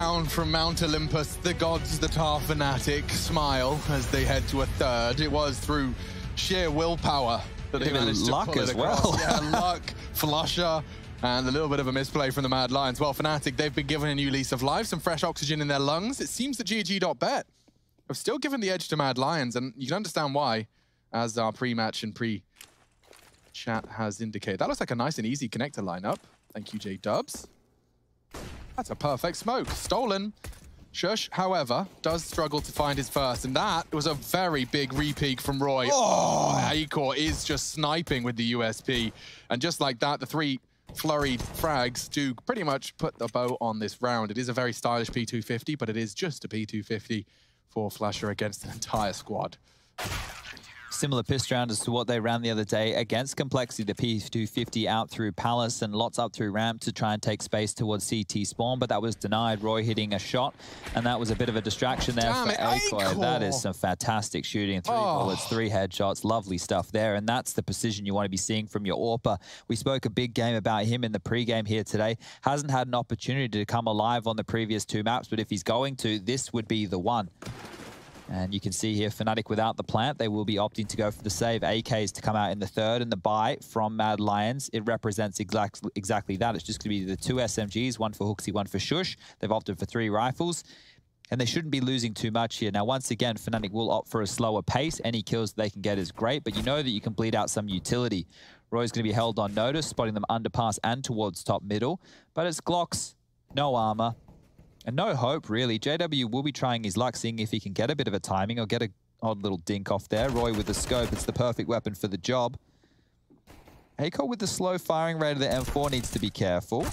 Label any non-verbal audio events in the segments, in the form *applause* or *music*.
Down from Mount Olympus, the gods that are Fnatic smile as they head to a third. It was through sheer willpower that they Even managed to luck pull it as across. well. yeah, *laughs* luck, flusher, and a little bit of a misplay from the Mad Lions. Well, Fnatic, they've been given a new lease of life, some fresh oxygen in their lungs. It seems that GG.bet have still given the edge to Mad Lions, and you can understand why, as our pre-match and pre-chat has indicated. That looks like a nice and easy connector lineup. Thank you, J Dubs. That's a perfect smoke. Stolen. Sjuush, however, does struggle to find his first, and that was a very big repeak from roeJ. Oh, Acor is just sniping with the USP. And just like that, the three flurried frags do pretty much put the bow on this round. It is a very stylish P250, but it is just a P250 for Flasher against an entire squad. Similar piss round as to what they ran the other day against Complexity, the P250 out through Palace and lots up through ramp to try and take space towards CT spawn, but that was denied. roeJ hitting a shot, and that was a bit of a distraction there Damn for it, Acor. That some fantastic shooting. Three Oh. bullets, three headshots, lovely stuff there, and that's the precision you want to be seeing from your Orpa. We spoke a big game about him in the pregame here today. Hasn't had an opportunity to come alive on the previous two maps, but if he's going to, this would be the one. And you can see here, Fnatic without the plant, they will be opting to go for the save. AKs to come out in the third, and the buy from Mad Lions, it represents exactly exactly that. It's just going to be the two SMGs, one for HooXi, one for Sjuush. They've opted for three rifles. And they shouldn't be losing too much here. Now, once again, Fnatic will opt for a slower pace. Any kills they can get is great, but you know that you can bleed out some utility. roeJ's going to be held on notice, spotting them underpass and towards top middle. But it's Glocks, no armor, and no hope, really. JW will be trying his luck, seeing if he can get a bit of a timing or get a odd little dink off there. roeJ with the scope, it's the perfect weapon for the job. Acor with the slow firing rate of the M4 needs to be careful.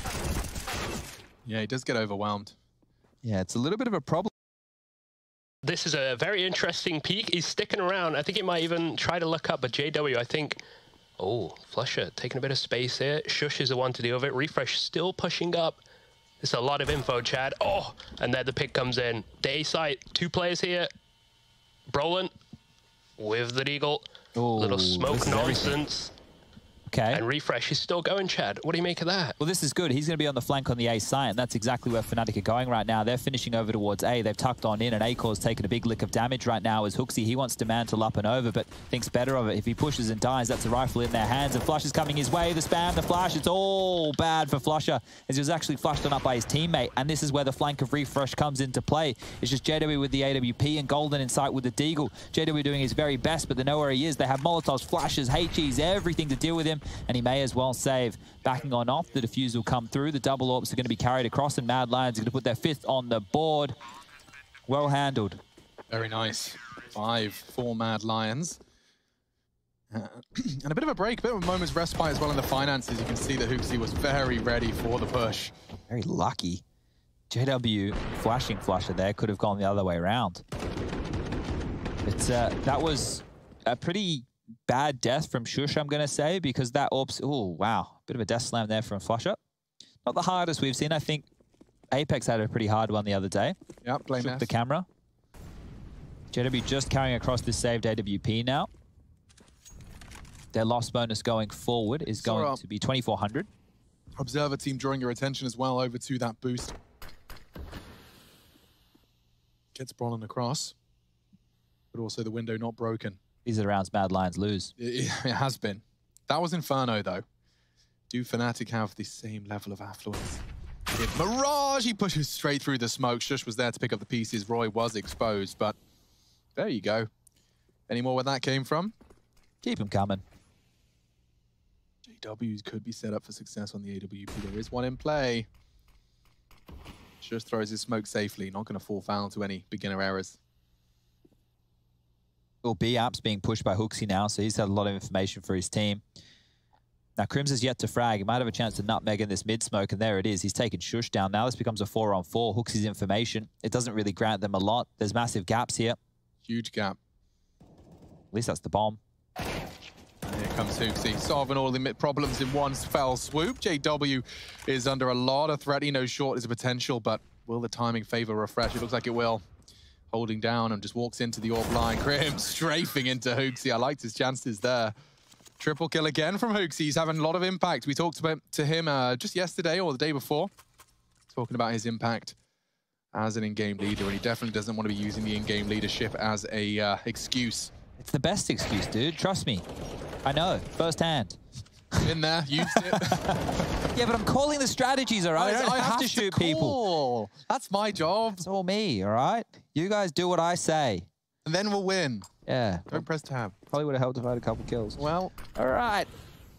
Yeah, he does get overwhelmed. Yeah, it's a little bit of a problem. This is a very interesting peak. He's sticking around. I think he might even try to look up, but JW, I think... Oh, Flusha taking a bit of space here. Shush is the one to deal with it. Refrezh still pushing up. There's a lot of info, Chad. Oh, and there the pick comes in. Day site, two players here. Brollan with the Deagle. Ooh, Little smoke nonsense. Okay. And Refrezh is still going, Chad. What do you make of that? Well, this is good. He's going to be on the flank on the A site, and that's exactly where Fnatic are going right now. They're finishing over towards A. They've tucked on in, and Acor's taken a big lick of damage right now as HooXi. He wants to mantle up and over, but thinks better of it. If he pushes and dies, that's a rifle in their hands, and Flush is coming his way. The spam, the flash, it's all bad for Flusha, as he was actually flushed on up by his teammate, and this is where the flank of Refrezh comes into play. It's just JW with the AWP and Golden in sight with the Deagle. JW doing his very best, but they know where he is. They have Molotovs, flashes, HEs, everything to deal with him, and he may as well save. Backing on off, the defuse will come through. The double orbs are going to be carried across, and Mad Lions are going to put their fifth on the board. Well handled. Very nice. Five, four Mad Lions. Uh, *clears throat* and a bit of a break, a bit of a moment's respite as well in the finances. You can see that HooXi was very ready for the push. Very lucky. JW flashing flusher there could have gone the other way around. But uh, that was a pretty bad death from Sjuush, I'm going to say, because that orbs... Oh, wow. Bit of a death slam there from Flusha. Not the hardest we've seen. I think Apex had a pretty hard one the other day. Yep, blame Shook the camera. JW just carrying across this saved AWP now. Their loss bonus going forward is going up. to be 2,400. Observer team drawing your attention as well over to that boost. Gets Brollan across, but also the window not broken. These are the rounds Mad Lions lose. It, *laughs* it has been. That was Inferno, though. Do Fnatic have the same level of affluence? If Mirage, he pushes straight through the smoke. Shush was there to pick up the pieces. Roy was exposed, but there you go. Any more where that came from? Keep him coming. JWs could be set up for success on the AWP. There is one in play. Just throws his smoke safely. Not going to fall foul to any beginner errors. Well, B app's being pushed by HooXi now, so he's had a lot of information for his team. Now, Krimz is yet to frag. He might have a chance to nutmeg in this mid smoke, and there it is. He's taken Sjuush down. Now this becomes a four on four. HooXi's information. It doesn't really grant them a lot. There's massive gaps here. Huge gap. At least that's the bomb. Here comes HooXi, solving all the problems in one fell swoop. JW is under a lot of threat. He knows short is a potential, but will the timing favor refresh? It looks like it will. Holding down and just walks into the orb line. *laughs* Grim strafing into HooXi. I liked his chances there. Triple kill again from HooXi. He's having a lot of impact. We talked about to him uh, just yesterday or the day before, talking about his impact as an in-game leader, and he definitely doesn't want to be using the in-game leadership as a uh, excuse. It's the best excuse, dude. Trust me. I know, firsthand. In there, used it. *laughs* Yeah, but I'm calling the strategies, all right? I don't have, to shoot people. call. That's my job. It's all me, all right? You guys do what I say. And then we'll win. Yeah. Don't press tab. Probably would have helped if I had a couple kills. Well, All right.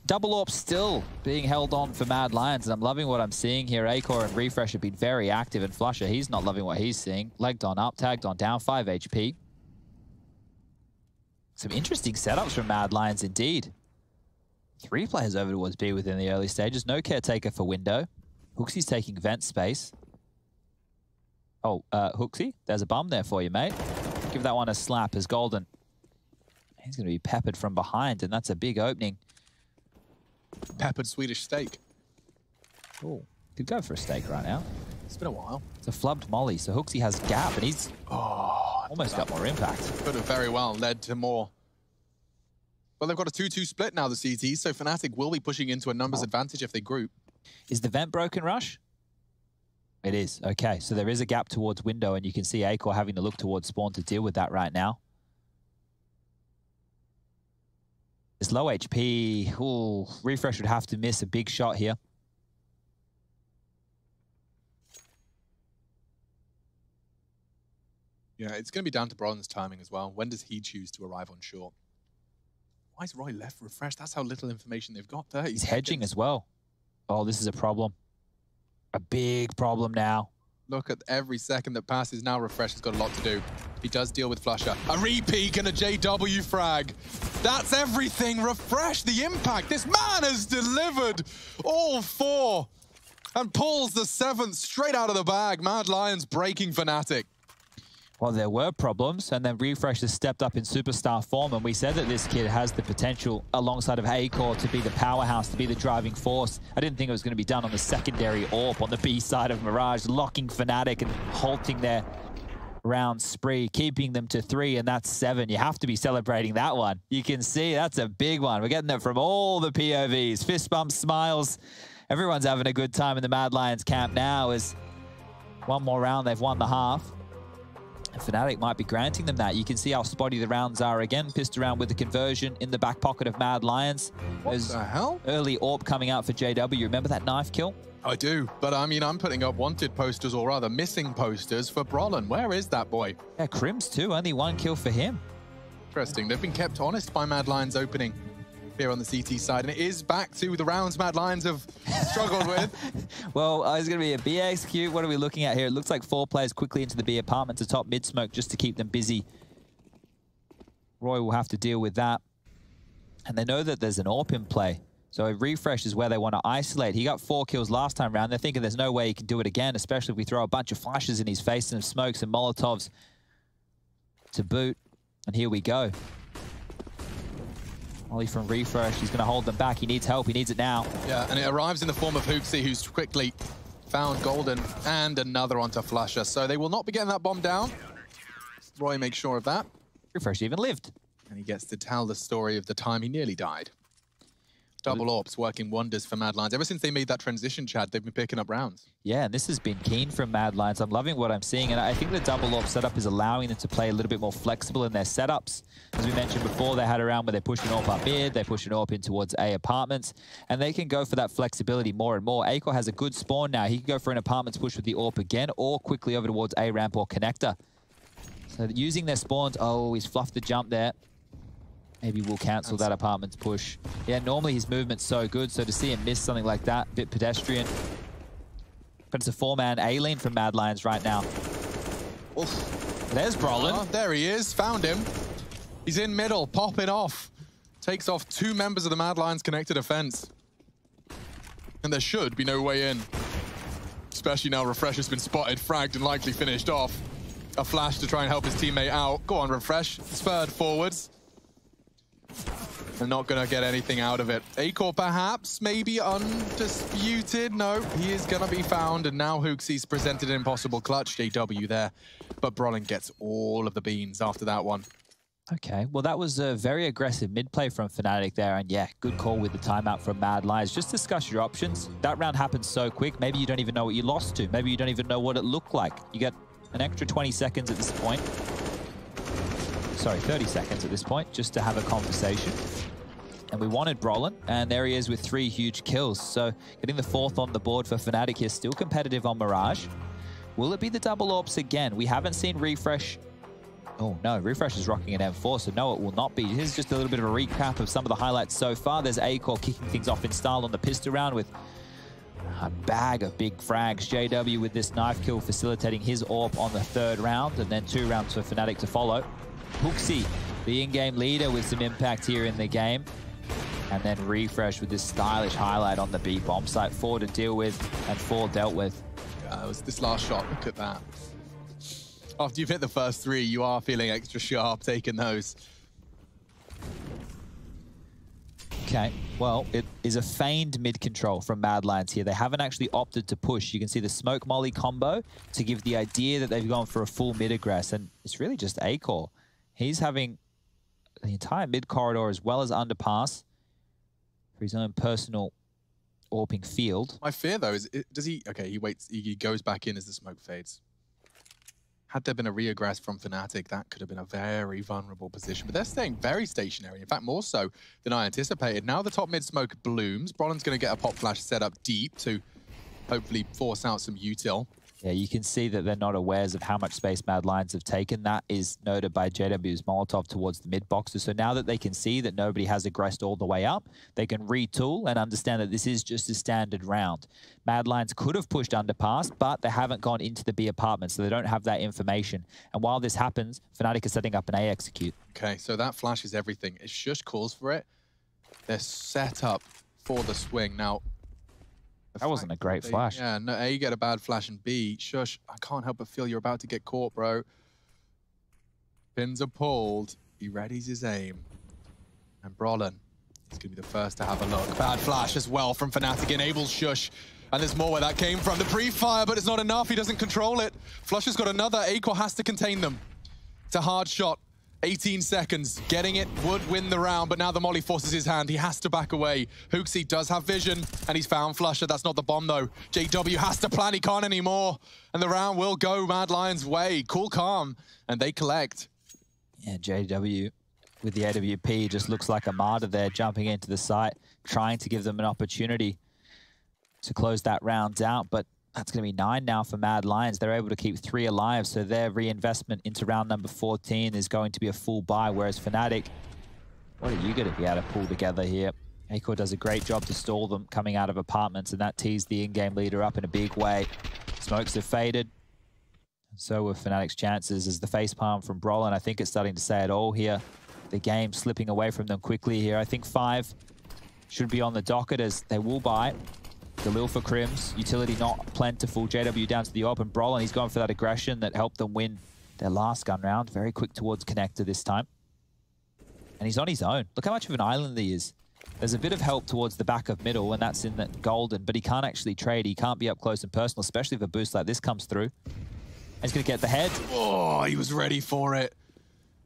Double AWP still being held on for Mad Lions, and I'm loving what I'm seeing here. Acor and Refrezh have been very active, and Flusha, he's not loving what he's seeing. Legged on up, tagged on down, 5 HP. Some interesting setups from Mad Lions indeed. Three players over towards B within the early stages. No caretaker for window. HooXi's taking vent space. Oh, uh, HooXi, there's a bum there for you, mate. Give that one a slap as Golden. He's going to be peppered from behind, and that's a big opening. peppered Swedish steak. Oh, could go for a steak right now. It's been a while. It's a flubbed molly, so HooXi has gap, and he's Oh, almost got more impact. could have very well led to more. Well, they've got a 2-2 split now, the CT, so Fnatic will be pushing into a numbers advantage if they group. Is the vent broken, Rush? It is. Okay, so there is a gap towards window, and you can see Acor having to look towards spawn to deal with that right now. It's low HP, ooh, Refrezh would have to miss a big shot here. Yeah, it's going to be down to Bron's timing as well. When does he choose to arrive on short? Why is roeJ left refresh? That's how little information they've got. 30 He's hedging as well. Oh, this is a problem. A big problem now. Look at every second that passes now. Refrezh has got a lot to do. He does deal with Flusha. A repeat and a JW frag. That's everything. Refrezh the impact. This man has delivered all four and pulls the seventh straight out of the bag. Mad Lions breaking Fnatic. Well, there were problems, and then Refrezh has stepped up in superstar form, and we said that this kid has the potential, alongside of Acor, to be the powerhouse, to be the driving force. I didn't think it was going to be done on the secondary AWP on the B side of Mirage, locking Fnatic and halting their round spree, keeping them to three, and that's seven. You have to be celebrating that one. You can see that's a big one. We're getting it from all the POVs. Fist bumps, smiles. Everyone's having a good time in the Mad Lions camp now as one more round, they've won the half. And Fnatic might be granting them that. You can see how spotty the rounds are again. Pissed around with the conversion in the back pocket of Mad Lions. What There's the hell? early AWP coming out for JW. Remember that knife kill? I do, but I mean, I'm putting up wanted posters, or rather missing posters for Brollan. Where is that boy? Yeah, Krimz too. Only one kill for him. Interesting. They've been kept honest by Mad Lions opening here on the CT side, and it is back to the rounds Mad Lions have struggled with. *laughs* Well, uh, it's going to be a B execute. What are we looking at here? It looks like four players quickly into the B apartment to top mid smoke just to keep them busy. roeJ will have to deal with that. And they know that there's an AWP in play. So a refresh is where they want to isolate. He got four kills last time round. They're thinking there's no way he can do it again, especially if we throw a bunch of flashes in his face and smokes and Molotovs to boot. And here we go. Ollie from refresh. He's going to hold them back. He needs help. He needs it now. Yeah, and it arrives in the form of HooXi, who's quickly found Golden and another onto Flusha. So they will not be getting that bomb down. roeJ makes sure of that. Refrezh even lived. And he gets to tell the story of the time he nearly died. Double ops working wonders for Mad Lions. Ever since they made that transition, Chad, they've been picking up rounds. Yeah, and this has been keen from Mad Lions. I'm loving what I'm seeing, and I think the double AWP setup is allowing them to play a little bit more flexible in their setups. As we mentioned before, they had a round where they pushed an AWP up mid, they push an AWP in towards A apartments, and they can go for that flexibility more and more. Acor has a good spawn now. He can go for an apartments push with the AWP again, or quickly over towards A ramp or connector. So using their spawns, oh, he's fluffed the jump there. Maybe we'll cancel that apartments push. Yeah, normally his movement's so good, so to see him miss something like that, a bit pedestrian. But it's a four-man A-lane from Mad Lions right now. Oof. There's Brollan. Oh, there he is. Found him. He's in middle, popping off. Takes off two members of the Mad Lions connected offense. And there should be no way in. Especially now Refrezh has been spotted, fragged, and likely finished off. A flash to try and help his teammate out. Go on, Refrezh. Spurred forwards. They're not going to get anything out of it. Acor perhaps, maybe undisputed. No, he is going to be found. And now HooXi's presented an impossible clutch. JW there. But Brollan gets all of the beans after that one. Okay, well that was a very aggressive mid play from Fnatic there, and yeah, good call with the timeout from Mad Lions. Just discuss your options. That round happened so quick, maybe you don't even know what you lost to. Maybe you don't even know what it looked like. You get an extra 20 seconds at this point. Sorry, 30 seconds at this point, just to have a conversation. And we wanted Brollan, and there he is with three huge kills. So getting the fourth on the board for Fnatic here, still competitive on Mirage. Will it be the double AWPs again? We haven't seen Refrezh Oh no, Refrezh is rocking an M4, so no, it will not be. Here's just a little bit of a recap of some of the highlights so far. There's Acor kicking things off in style on the pistol round with a bag of big frags. JW with this knife kill facilitating his AWP on the third round, and then two rounds for Fnatic to follow. HooXi, the in-game leader with some impact here in the game. And then Refrezh with this stylish highlight on the B bomb site. Four to deal with and four dealt with. It was this last shot, look at that after you've hit the first three, you are feeling extra sharp taking those. Okay, well, it is a feigned mid-control from Mad Lions here. They haven't actually opted to push. You can see the Smoke Molly combo to give the idea that they've gone for a full mid-aggress, and it's really just Acor. He's having the entire mid-corridor as well as underpass for his own personal orping field. My fear, though, is does he... Okay, he waits, he goes back in as the smoke fades. Had there been a reaggress from Fnatic, that could have been a very vulnerable position. But they're staying very stationary, in fact, more so than I anticipated. Now the top mid smoke blooms. Brollan's going to get a pop flash set up deep to hopefully force out some util. Yeah, you can see that they're not aware of how much space Mad Lions have taken. That is noted by JW's Molotov towards the mid boxes. So now that they can see that nobody has aggressed all the way up, they can retool and understand that this is just a standard round. Mad Lions could have pushed underpass, but they haven't gone into the B apartment, so they don't have that information. And while this happens, Fnatic is setting up an A execute. Okay, so that flashes everything. If just calls for it, they're set up for the swing. Now, that wasn't a great they, flash. Yeah, no, A, you get a bad flash, and B, shush, I can't help but feel you're about to get caught, bro. Pins are pulled. He readies his aim. And Brollan is going to be the first to have a look. Bad flash as well from Fnatic, enables shush. And there's more where that came from. The pre-fire, but it's not enough. He doesn't control it. Flush has got another. Acor has to contain them. It's a hard shot. 18 seconds. Getting it would win the round, but now the Molly forces his hand. He has to back away. HooXi does have vision, and he's found Flusha. That's not the bomb, though. JW has to plan. He can't anymore. And the round will go Mad Lion's way. Cool, calm, and they collect. Yeah, JW with the AWP just looks like a martyr there, jumping into the site, trying to give them an opportunity to close that round out, but that's going to be nine now for Mad Lions. They're able to keep three alive, so their reinvestment into round number 14 is going to be a full buy, whereas Fnatic, what are you going to be able to pull together here? Acor does a great job to stall them coming out of apartments, and that tees the in-game leader up in a big way. Smokes have faded. So were Fnatic's chances as the facepalm from Brollan. I think it's starting to say it all here. The game slipping away from them quickly here. I think five should be on the docket as they will buy. Galil for Krimz. Utility not plentiful. JW down to the open. Brollan, he's going for that aggression that helped them win their last gun round. Very quick towards connector this time. And he's on his own. Look how much of an island he is. There's a bit of help towards the back of middle, and that's in the golden, but he can't actually trade. He can't be up close and personal, especially if a boost like this comes through. He's going to get the head. Oh, he was ready for it.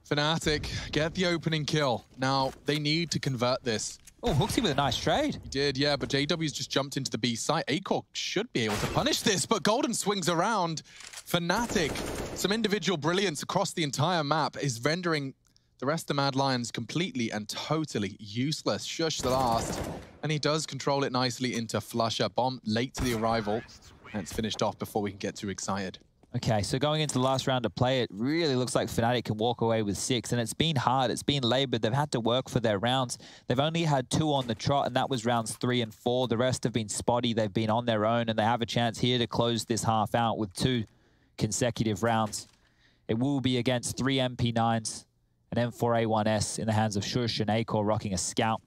Fnatic, get the opening kill. Now, they need to convert this. Oh, HooXi with a nice trade. He did, yeah, but JW's just jumped into the B site. Acor should be able to punish this, but Golden swings around. Fnatic, some individual brilliance across the entire map is rendering the rest of Mad Lions completely and totally useless. Sjuush the last, and he does control it nicely into Flusha. Bomb late to the arrival, and it's finished off before we can get too excited. Okay, so going into the last round of play, it really looks like Fnatic can walk away with six, and it's been hard, it's been labored. They've had to work for their rounds. They've only had two on the trot, and that was rounds three and four. The rest have been spotty. They've been on their own, and they have a chance here to close this half out with two consecutive rounds. It will be against three MP9s, an M4A1S in the hands of Sjuush and Acor rocking a Scout.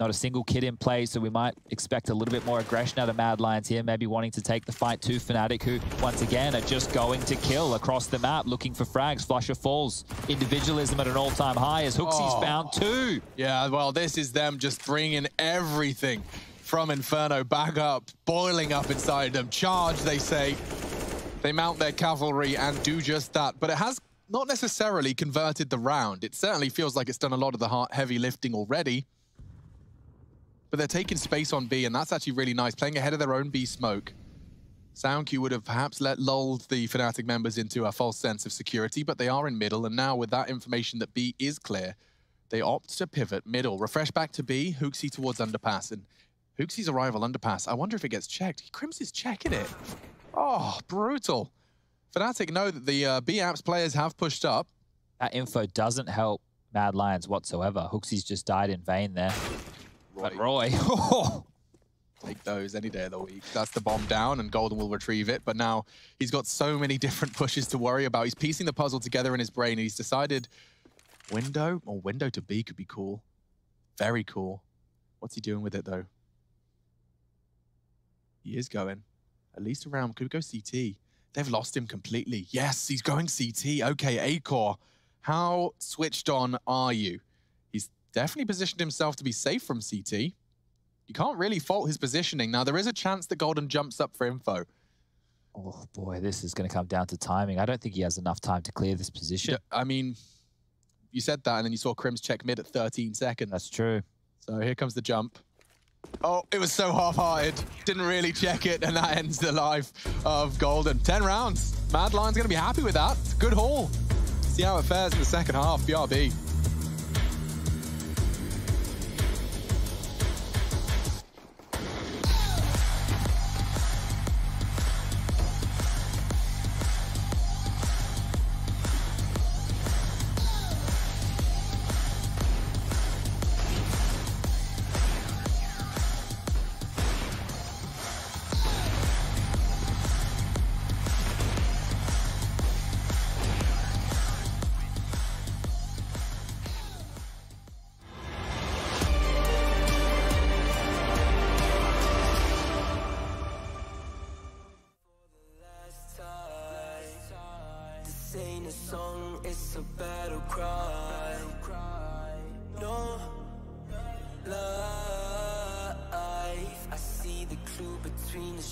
Not a single kid in play, so we might expect a little bit more aggression out of Mad Lions here, maybe wanting to take the fight to Fnatic, who, once again, are just going to kill across the map, looking for frags. Flusha falls. Individualism at an all-time high as HooXi's oh. found two. Yeah, well, this is them just bringing everything from Inferno back up, boiling up inside them. Charge, they say. They mount their cavalry and do just that. But it has not necessarily converted the round. It certainly feels like it's done a lot of the heavy lifting already but they're taking space on B, and that's actually really nice, playing ahead of their own B smoke. SoundQ would have perhaps let lulled the Fnatic members into a false sense of security, but they are in middle, and now with that information that B is clear, they opt to pivot middle. Refrezh back to B, HooXi towards underpass, and HooXi's arrival underpass, I wonder if it gets checked. Krimz is checking it. Oh, brutal. Fnatic know that the uh, B apps players have pushed up. That info doesn't help Mad Lions whatsoever. HooXi's just died in vain there. But roeJ, *laughs* Take those any day of the week. That's the bomb down, and Golden will retrieve it. But now he's got so many *laughs* different pushes to worry about. He's piecing the puzzle together in his brain, and he's decided window or window to B could be cool. Very cool. What's he doing with it, though? He is going. At least around, could go CT. They've lost him completely. Yes, he's going CT. Okay, Acor. How switched on are you? Definitely positioned himself to be safe from CT. You can't really fault his positioning. Now, there is a chance that Golden jumps up for info. oh boy, this is going to come down to timing. I don't think he has enough time to clear this position. Yeah, I mean, you said that, and then you saw Krimz check mid at 13 seconds. That's true. So here comes the jump. Oh, it was so half-hearted. Didn't really check it, and that ends the life of Golden. 10 rounds. Mad Lion's going to be happy with that. Good haul. See how it fares in the second half. BRB.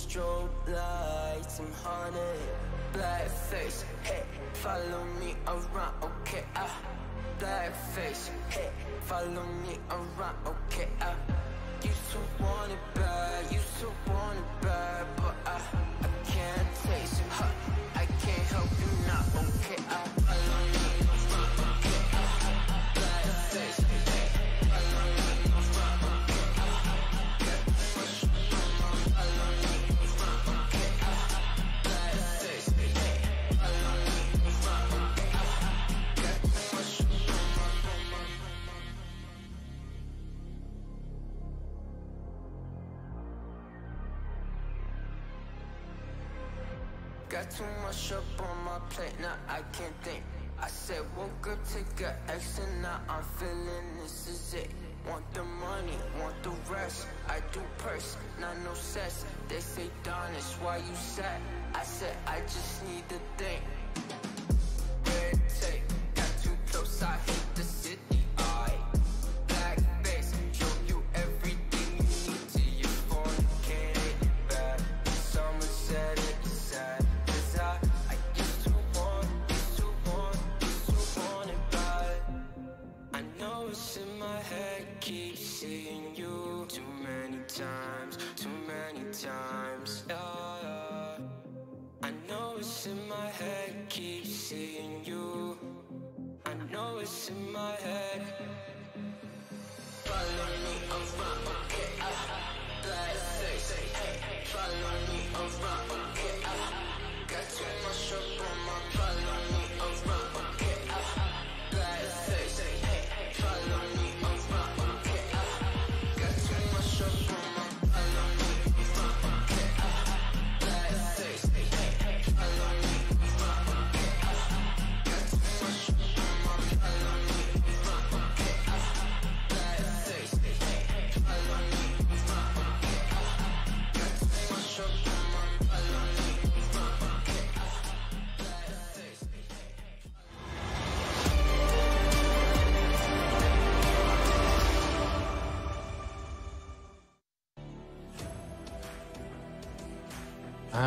Strobe lights. I'm haunted. Black face, hey, follow me around, okay? Ah, black face, hey, follow me around, okay? Ah, used to want it bad, used to up on my plate, now I can't think. I said, woke up, take a X, and now I'm feeling this is it. Want the money, want the rest. I do purse, not no sex They say, Don, it's why you sad. I said, I just need to think.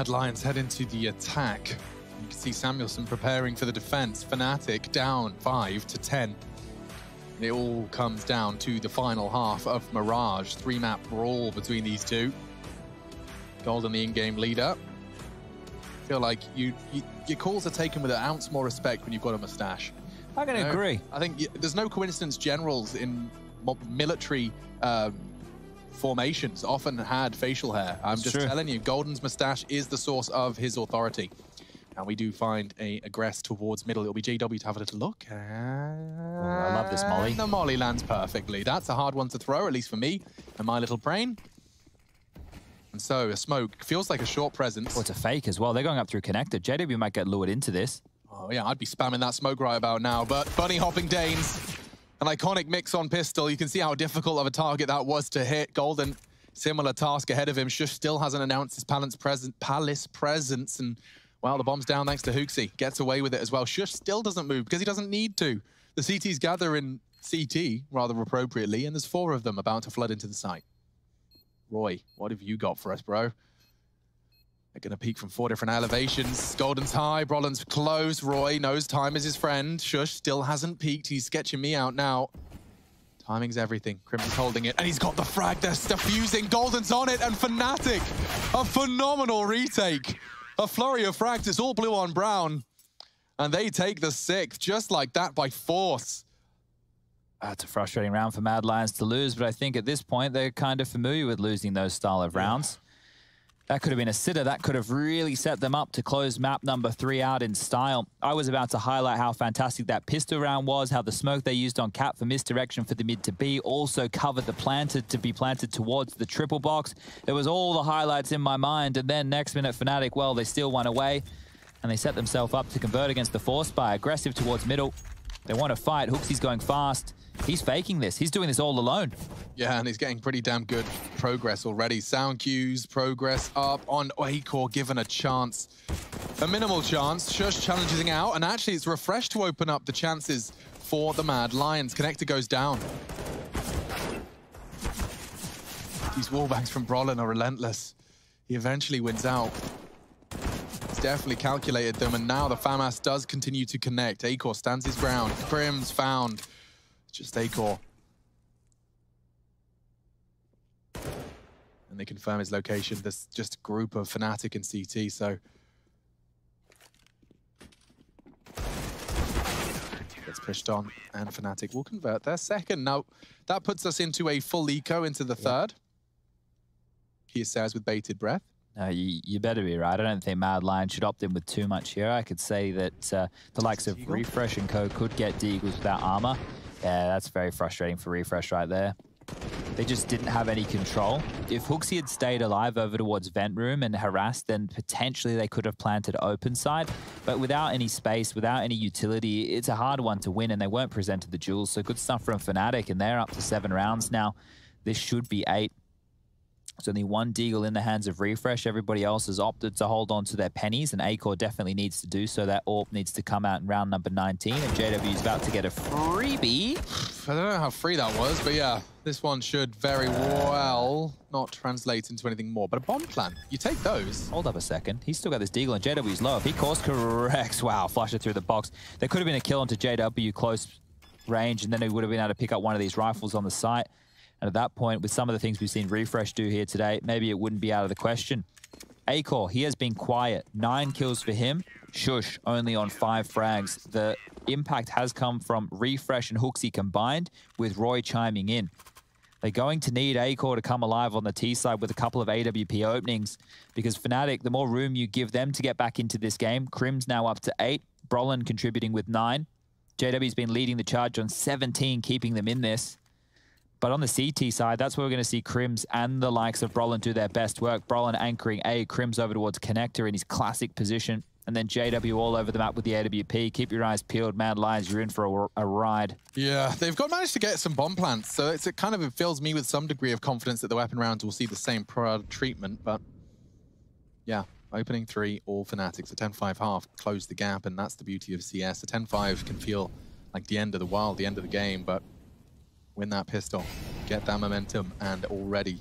Mad Lions head into the attack. You can see Samuelsson preparing for the defense. Fnatic down 5 to 10. And it all comes down to the final half of Mirage. Three map brawl between these two. Golden, the in game leader. feel like you, you your calls are taken with an ounce more respect when you've got a mustache. I can You know? agree. I think there's no coincidence generals in military um, formations often had facial hair. I'm It's just true. telling you, Golden's mustache is the source of his authority. And we do find a aggress towards middle. It'll be JW to have a little look. Oh, I love this molly. The molly lands perfectly. That's a hard one to throw, at least for me and my little brain. And so a smoke feels like a short presence. Oh, it's a fake as well. They're going up through connector. JW might get lured into this. Oh yeah, I'd be spamming that smoke right about now. But bunny hopping Danes, an iconic mix on pistol. You can see how difficult of a target that was to hit. Golden, similar task ahead of him. Sjuush still hasn't announced his palace, present, palace presence. And well, the bomb's down thanks to HooXi. Gets away with it as well. Sjuush still doesn't move because he doesn't need to. The CTs gather in CT rather appropriately, and there's four of them about to flood into the site. roeJ, what have you got for us, bro? They're going to peek from four different elevations. Golden's high, Brollan's close. roeJ knows time is his friend. Sjuush still hasn't peeked. He's sketching me out now. Timing's everything. Crimson's holding it, and he's got the frag. They're diffusing. Golden's on it, and Fnatic, a phenomenal retake. A flurry of frags. It's all blue on brown. And they take the sixth, just like that, by force. That's a frustrating round for Mad Lions to lose, but I think at this point they're kind of familiar with losing those style of rounds. That could have been a sitter. That could have really set them up to close map number three out in style. I was about to highlight how fantastic that pistol round was, how the smoke they used on Cap for misdirection for the mid to B also covered the planted to be planted towards the triple box. It was all the highlights in my mind. And then next minute, Fnatic, well, they still won away and they set themselves up to convert against the Force by aggressive towards middle. They want to fight. HooXi's going fast. He's faking this. He's doing this all alone. Yeah, and he's getting pretty damn good progress already. Sound cues, progress up on Acor, given a chance. A minimal chance. Sjuush challenging out, and actually it's refreshed to open up the chances for the Mad Lions. Connector goes down. These wallbangs from Brollan are relentless. He eventually wins out. He's definitely calculated them, and now the FAMAS does continue to connect. Acor stands his ground. Prim's found. Just Acor. And they confirm his location. There's just a group of Fnatic and CT, so... Gets pushed on, and Fnatic will convert their second. Now, that puts us into a full eco into the third. He says with bated breath. No, you, you better be right. I don't think Mad Lion should opt in with too much here. I could say that uh, the likes of Refrezh and Co could get Deagles without armor. Yeah, that's very frustrating for Refrezh right there. They just didn't have any control. If HooXi had stayed alive over towards Vent Room and harassed, then potentially they could have planted open side. But without any space, without any utility, it's a hard one to win, and they weren't presented the jewels. So good stuff from Fnatic, and they're up to seven rounds now. This should be eight. There's only one Deagle in the hands of Refrezh. Everybody else has opted to hold on to their pennies, and Acor definitely needs to do so. That AWP needs to come out in round number 19, and JW is about to get a freebie. *sighs* I don't know how free that was, but yeah, this one should very well not translate into anything more. But a bomb plan, you take those. Hold up a second. He's still got this Deagle, and JW's low. If he course corrects, *laughs* wow, flush it through the box. There could have been a kill onto JW close range, and then he would have been able to pick up one of these rifles on the site. And at that point, with some of the things we've seen Refrezh do here today, maybe it wouldn't be out of the question. Acor, he has been quiet. Nine kills for him. Sjuush, only on five frags. The impact has come from Refrezh and HooXi combined, with roeJ chiming in. They're going to need Acor to come alive on the T side with a couple of AWP openings because Fnatic, the more room you give them to get back into this game, Crim's now up to eight, Brollan contributing with nine. JW's been leading the charge on 17, keeping them in this. But on the CT side, that's where we're going to see Krimz and the likes of Brollan do their best work. Brollan anchoring A, Krimz over towards Connector in his classic position. And then JW all over the map with the AWP. Keep your eyes peeled, Mad Lions. You're in for a, a ride. Yeah, they've got managed to get some bomb plants, so it's, it kind of fills me with some degree of confidence that the weapon rounds will see the same treatment, but yeah, opening three, all Fanatics. A 10-5 half, close the gap, and that's the beauty of CS. A 10-5 can feel like the end of the world, the end of the game, but win that pistol, get that momentum, and already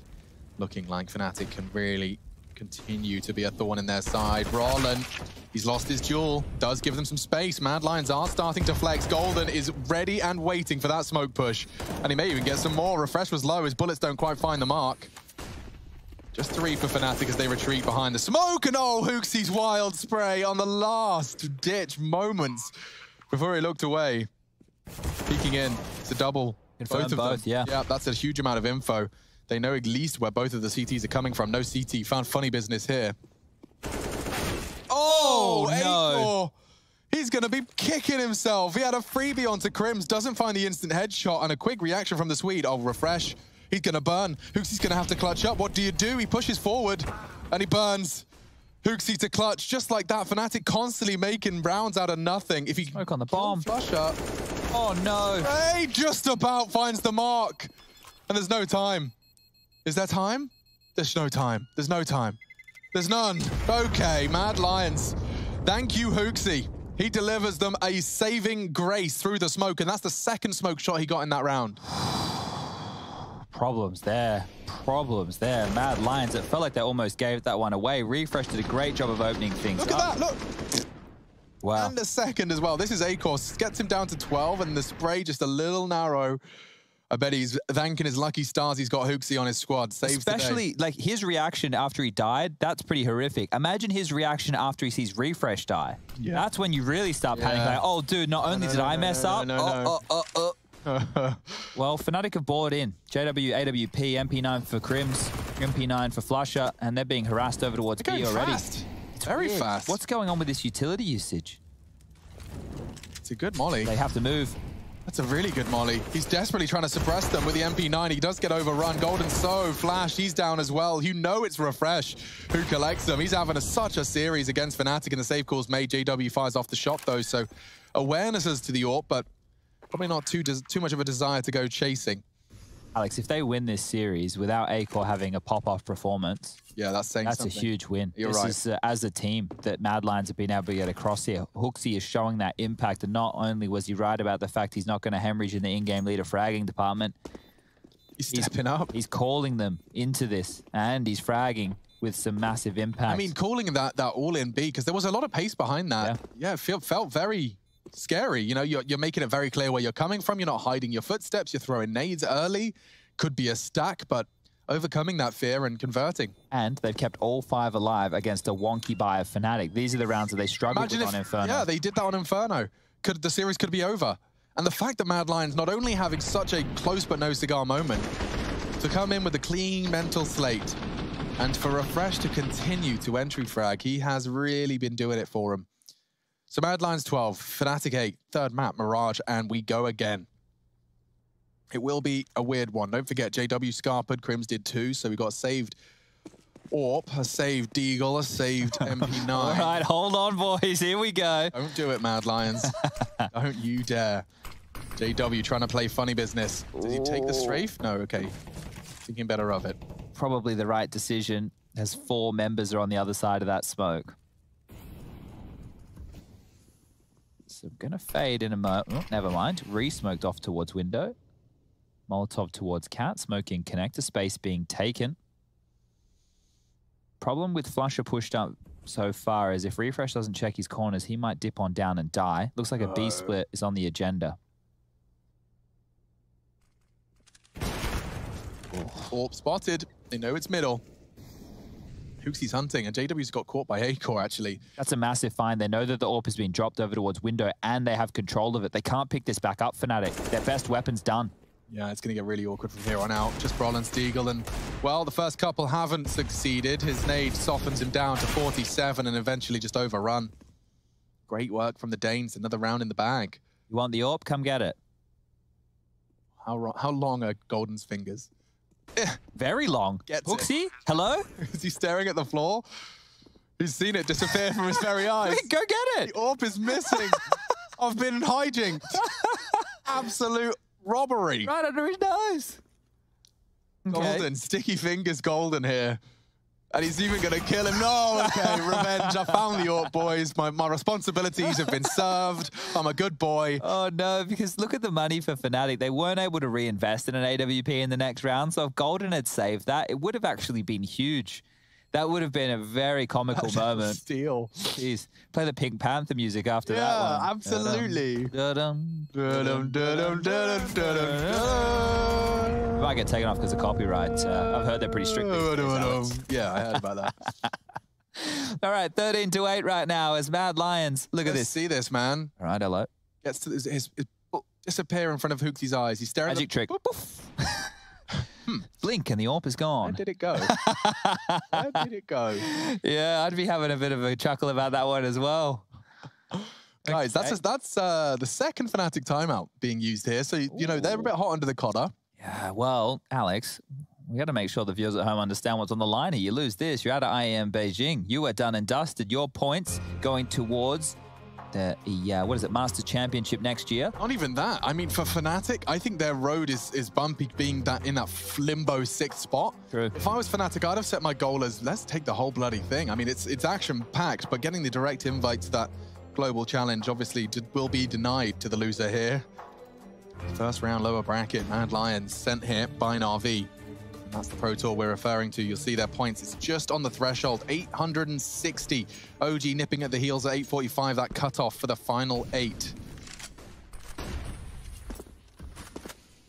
looking like Fnatic can really continue to be a thorn in their side. Roland, he's lost his jewel, does give them some space. Mad Lions are starting to flex. Golden is ready and waiting for that smoke push. And he may even get some more. Refrezh was low, his bullets don't quite find the mark. Just three for Fnatic as they retreat behind the smoke. And oh, HooXi's wild spray on the last ditch moments before he looked away. Peeking in. It's a double. Confirm both of both, them. yeah. Yeah, that's a huge amount of info. They know at least where both of the CTs are coming from. No CT. Found funny business here. Oh, oh no. He's going to be kicking himself. He had a freebie onto Krimz, doesn't find the instant headshot, and a quick reaction from the Swede. Oh, refresh. He's going to burn. HooXi's going to have to clutch up. What do you do? He pushes forward, and he burns. HooXi to clutch, just like that. Fnatic constantly making rounds out of nothing. If he Smoke on the bomb. flush up, Oh, no. Hey, just about finds the mark. And there's no time. Is there time? There's no time. There's no time. There's none. Okay, Mad Lions. Thank you, HooXi. He delivers them a saving grace through the smoke, and that's the second smoke shot he got in that round. *sighs* Problems there. Problems there. Mad Lions. It felt like they almost gave that one away. Refrezh did a great job of opening things Look at up. that, look. Wow. And a second as well. This is Acor. Gets him down to 12, and the spray just a little narrow. I bet he's thanking his lucky stars he's got HooXi on his squad. Saves today. Especially like his reaction after he died, that's pretty horrific. Imagine his reaction after he sees refresh die. Yeah. That's when you really start panicking. Yeah. Like, oh, dude, not only no, did no, I no, mess no, up. no, uh, no, oh, oh, oh, oh. Well, Fnatic have bought in. JW, AWP, MP9 for Krimz, MP9 for Flusha, and they're being harassed over towards They're B already. fast. Very Weird. fast. What's going on with this utility usage? It's a good molly. They have to move. That's a really good molly. He's desperately trying to suppress them with the MP9. He does get overrun. Golden So, Flash, he's down as well. You know it's Refrezh who collects them. He's having a, such a series against Fnatic, and the save calls made. JW fires off the shot, though, so awareness awarenesses to the AWP, but probably not too, too much of a desire to go chasing. Alex, if they win this series without Acor having a pop-off performance, Yeah, that's saying That's something. a huge win. You're this right. is uh, as a team that Mad Lions have been able to get across here. HooXi is showing that impact, and not only was he right about the fact he's not going to hemorrhage in the in-game leader fragging department, He's he's- stepping up. he's calling them into this, and he's fragging with some massive impact. I mean, calling that that all-in B, because there was a lot of pace behind that. Yeah, it feel, felt very scary. You know, you're, you're making it very clear where you're coming from. You're not hiding your footsteps. You're throwing nades early. Could be a stack, but overcoming that fear and converting. and they've kept all five alive against a wonky buy of Fnatic. These are the rounds that they struggled Imagine with if, on Inferno. yeah, they did that on Inferno. Could the series could be over? And the fact that Mad Lions not only having such a close but no cigar moment, to come in with a clean mental slate, and for Refrezh to continue to entry frag, he has really been doing it for him. So Mad Lions 12, Fnatic 8, third map, Mirage, and we go again. It will be a weird one. Don't forget, JW Scarped, Krimz did too, so we got saved AWP, a saved Deagle, a saved *laughs* MP9. all right, hold on, boys. Here we go. Don't do it, Mad Lions. *laughs* Don't you dare. JW trying to play funny business. Does he take the strafe? No, okay. Thinking better of it. Probably the right decision, as four members are on the other side of that smoke. So I'm going to fade in a moment. Oh, never mind. Re-smoked off towards window. Molotov towards cat. Smoking connector. Space being taken. Problem with Flusha pushed up so far is if Refrezh doesn't check his corners, he might dip on down and die. Looks like a B split is on the agenda. Orp spotted. They know it's middle. HooXi's hunting, and JW's got caught by Acor, actually. That's a massive find. They know that the AWP has been dropped over towards window and they have control of it. They can't pick this back up, Fnatic. Their best weapon's done. Yeah, it's going to get really awkward from here on out. Just Brollan Stiegel, and, well, the first couple haven't succeeded. His nade softens him down to 47 and eventually just overrun. Great work from the Danes. Another round in the bag. You want the AWP? Come get it. How, how long are Golden's fingers? Very long. Gets it. Hello? *laughs* Is he staring at the floor? He's seen it disappear from his very *laughs* eyes. Go get it! The orb is missing. *laughs* I've been hijacked. Absolute robbery. Right under his nose. Okay. Golden, sticky fingers golden here. And he's even going to kill him. No, okay, *laughs* revenge. I found the AWP, boys. My, my responsibilities have been served. I'm a good boy. Oh no, because look at the money for Fnatic. They weren't able to reinvest in an AWP in the next round. So if Golden had saved that, it would have actually been huge. That would have been a very comical moment. Steal. Jeez. Play the Pink Panther music after that Yeah, one. absolutely. It might get taken off because of copyright. Uh, I've heard they're pretty strict. days, Yeah, I heard about that. *laughs* All right, 13 to 8 right now as Mad Lions. Look at Let's this. see this, man. All right, hello. Gets to his, his, his oh, disappear in front of HooXi's eyes. He's staring. Magic at trick. Blink and the AWP is gone. Where did it go? *laughs* Where did it go? Yeah, I'd be having a bit of a chuckle about that one as well. Guys, that's Okay. that's uh, the second Fnatic timeout being used here. So you know they're a bit hot under the collar. Yeah, well, Alex, we got to make sure the viewers at home understand what's on the line here. You lose this, you're out of IEM Beijing. You are done and dusted. Your points going towards the yeah, uh, what is it, Master Championship next year. Not even that. I mean, for Fnatic, I think their road is is bumpy, being that in that limbo sixth spot. True. If I was Fnatic, I'd have set my goal as let's take the whole bloody thing. I mean, it's it's action packed, but getting the direct invite to that global challenge obviously did, will be denied to the loser here. First round lower bracket, Mad Lions sent here by Na'Vi. That's the Pro Tour we're referring to. You'll see their points. It's just on the threshold, 860. OG nipping at the heels at 845, that cutoff for the final eight.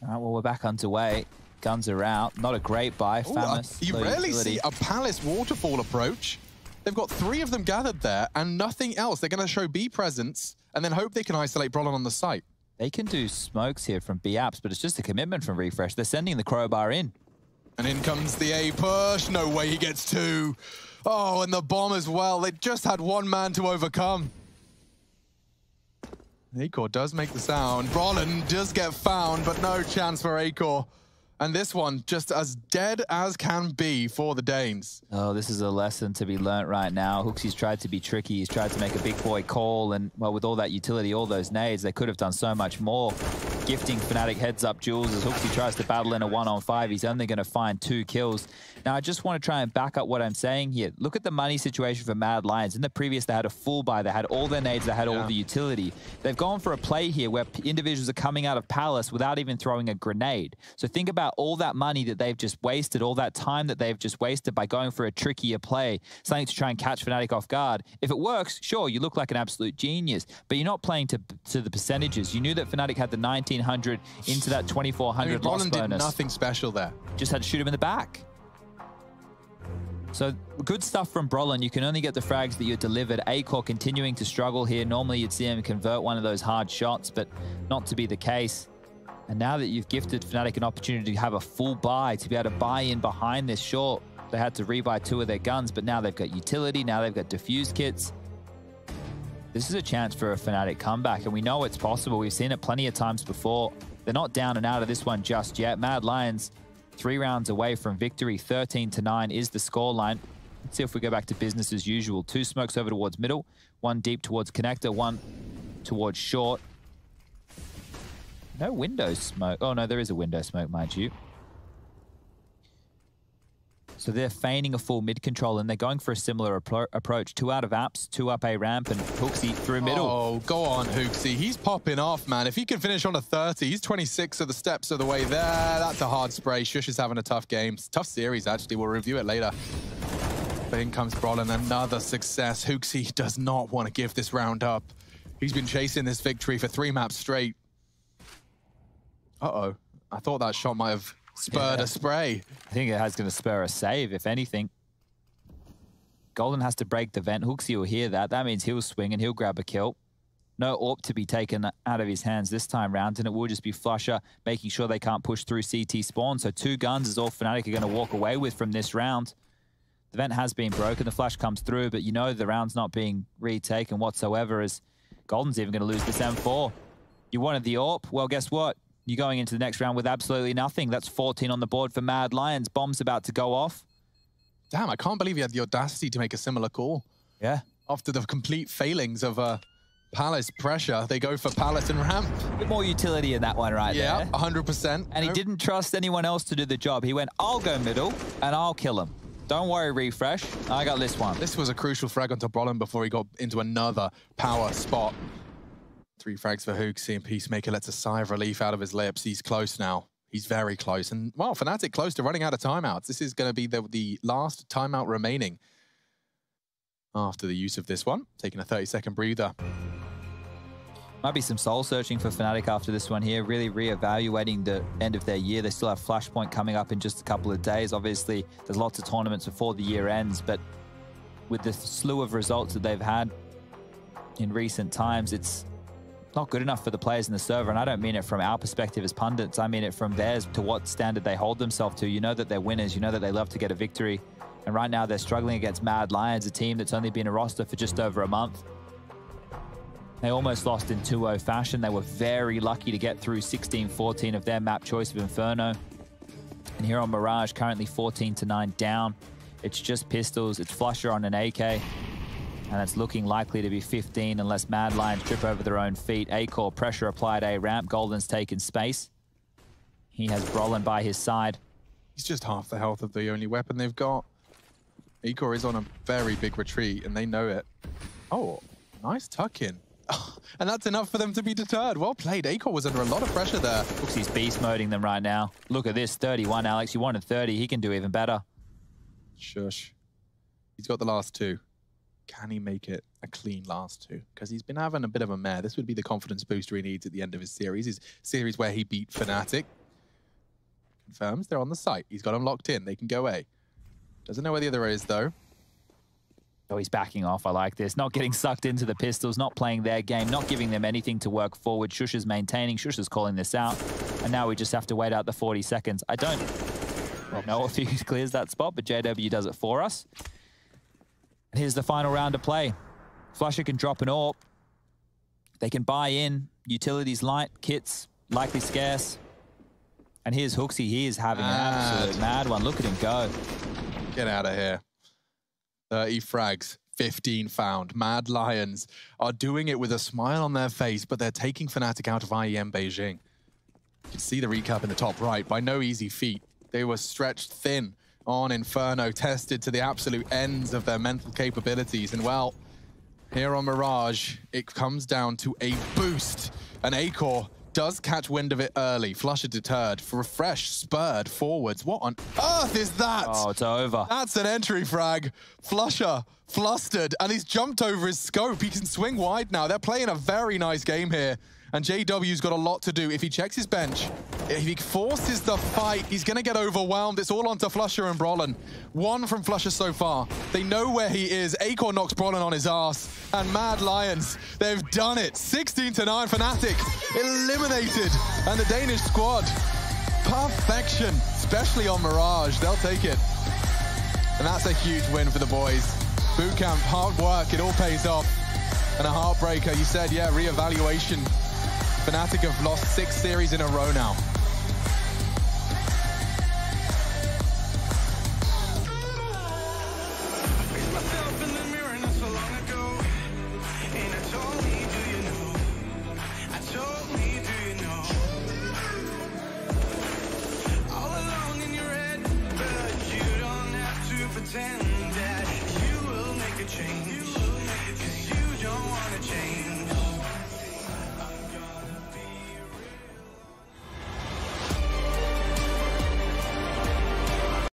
All right, well, we're back underway. Guns are out. Not a great buy. Ooh, Famous. you rarely see a Palace waterfall approach. They've got three of them gathered there and nothing else. They're going to show B presence and then hope they can isolate Brollan on the site. They can do smokes here from B apps, but it's just a commitment from Refrezh. They're sending the crowbar in. And in comes the A push. No way he gets two. Oh, and the bomb as well. They just had one man to overcome. Acor does make the sound. Brollan does get found, but no chance for Acor. And this one just as dead as can be for the Danes. Oh, this is a lesson to be learnt right now. HooXi's tried to be tricky. He's tried to make a big boy call, and well, with all that utility, all those nades, they could have done so much more. Gifting Fnatic heads up Jules as HooXi tries to battle in a one-on-five. He's only going to find two kills. Now, I just want to try and back up what I'm saying here. Look at the money situation for Mad Lions. In the previous, they had a full buy. They had all their nades. They had all the utility. They've gone for a play here where individuals are coming out of Palace without even throwing a grenade. So think about all that money that they've just wasted, all that time that they've just wasted by going for a trickier play, something to try and catch Fnatic off guard. If it works, sure, you look like an absolute genius, but you're not playing to to the percentages. You knew that Fnatic had the 1900 into that I mean, 2400 loss Brollan did bonus nothing special there. just had to shoot him in the back. So good stuff from Brollan. You can only get the frags that you delivered. Acor continuing to struggle here. Normally you'd see him convert one of those hard shots, but not to be the case. And now that you've gifted Fnatic an opportunity to have a full buy, to be able to buy in behind this short, they had to rebuy two of their guns, but now they've got utility, now they've got defuse kits. This is a chance for a Fnatic comeback, and we know it's possible. We've seen it plenty of times before. They're not down and out of this one just yet. Mad Lions, three rounds away from victory. 13 to 9 is the scoreline. Let's see if we go back to business as usual. Two smokes over towards middle, one deep towards connector, one towards short. No window smoke. Oh, no, there is a window smoke, mind you. So they're feigning a full mid control and they're going for a similar appro- approach. Two out of apps, two up a ramp, and HooXi through middle. Oh, go on, HooXi. He's popping off, man. If he can finish on a 30, he's 26 of the steps of the way there. That's a hard spray. Sjuush is having a tough game. Tough series, actually. We'll review it later. But in comes Brollan, another success. HooXi does not want to give this round up. He's been chasing this victory for three maps straight. Uh-oh. I thought that shot might have spurred Yeah. a spray. I think it has going to spur a save, if anything. Golden has to break the vent. hooks. HooXi will hear that. That means he'll swing and he'll grab a kill. No AWP to be taken out of his hands this time round, and it will just be Flusha making sure they can't push through CT spawn. So two guns is all Fnatic are going to walk away with from this round. The vent has been broken. The flash comes through, but you know the round's not being retaken whatsoever as Golden's even going to lose this M4. You wanted the AWP? Well, guess what? You're going into the next round with absolutely nothing. That's 14 on the board for Mad Lions. Bomb's about to go off. Damn, I can't believe he had the audacity to make a similar call. Yeah. After the complete failings of uh, Palace pressure, they go for Palace and Ramp. bit more utility in that one right there. Yeah, 100%. And he didn't trust anyone else to do the job. He went, I'll go middle and I'll kill him. Don't worry, Refrezh. I got this one. This was a crucial frag onto Brollan before he got into another power spot. Three frags for HooXi seeing Peacemaker lets a sigh of relief out of his lips. He's close now. He's very close. And, well, Fnatic close to running out of timeouts. This is going to be the, the last timeout remaining after the use of this one. Taking a 30-second breather. Might be some soul searching for Fnatic after this one here, really re-evaluating the end of their year. They still have Flashpoint coming up in just a couple of days. Obviously, there's lots of tournaments before the year ends, but with the slew of results that they've had in recent times, it's not good enough for the players in the server. And I don't mean it from our perspective as pundits. I mean it from theirs to what standard they hold themselves to. You know that they're winners. You know that they love to get a victory. And right now they're struggling against Mad Lions, a team that's only been a roster for just over a month. They almost lost in 2-0 fashion. They were very lucky to get through 16-14 of their map choice of Inferno. And here on Mirage, currently 14 to 9 down. It's just pistols. It's Flusha on an AK. And it's looking likely to be 15 unless Mad Lions trip over their own feet. Acor pressure applied A ramp. Golden's taken space. He has Brollan by his side. He's just half the health of the only weapon they've got. Acor is on a very big retreat, and they know it. Oh, nice tuck in. *laughs* and that's enough for them to be deterred. Well played. Acor was under a lot of pressure there. Looks he's beast moding them right now. Look at this, 31, Alex. You wanted 30. He can do even better. Sjuush. He's got the last two. Can he make it a clean last two? Because he's been having a bit of a mare. This would be the confidence booster he needs at the end of his series. His series where he beat Fnatic. Confirms they're on the site. He's got them locked in. They can go A. Doesn't know where the other is, though. Oh, he's backing off. I like this. Not getting sucked into the pistols, not playing their game, not giving them anything to work forward. Sjuush is maintaining. Sjuush is calling this out. And now we just have to wait out the 40 seconds. I don't know if he *laughs* clears that spot, but JW does it for us. And here's the final round of play. flusha can drop an AWP. They can buy in. Utilities light, kits likely scarce. And here's HooXi. He is having mad. an absolute mad one. Look at him go. Get out of here. 30 frags, 15 found. Mad Lions are doing it with a smile on their face, but they're taking Fnatic out of IEM Beijing. You can see the recap in the top right. By no easy feat. They were stretched thin on Inferno, tested to the absolute ends of their mental capabilities. And well, here on Mirage, it comes down to a boost. An Acor does catch wind of it early. Flusha deterred, Refrezh, spurred forwards. What on earth is that? Oh, it's over. That's an entry frag. Flusha flustered, and he's jumped over his scope. He can swing wide now. They're playing a very nice game here. And JW's got a lot to do. If he checks his bench, if he forces the fight, he's going to get overwhelmed. It's all onto Flusha and Brollan. One from Flusha so far. They know where he is. Acor knocks Brollan on his ass. And Mad Lions, they've done it. 16 to 9 Fnatic eliminated. And the Danish squad, perfection, especially on Mirage. They'll take it. And that's a huge win for the boys. Bootcamp, hard work, it all pays off. And a heartbreaker, you said, yeah, re-evaluation Fnatic have lost six series in a row now.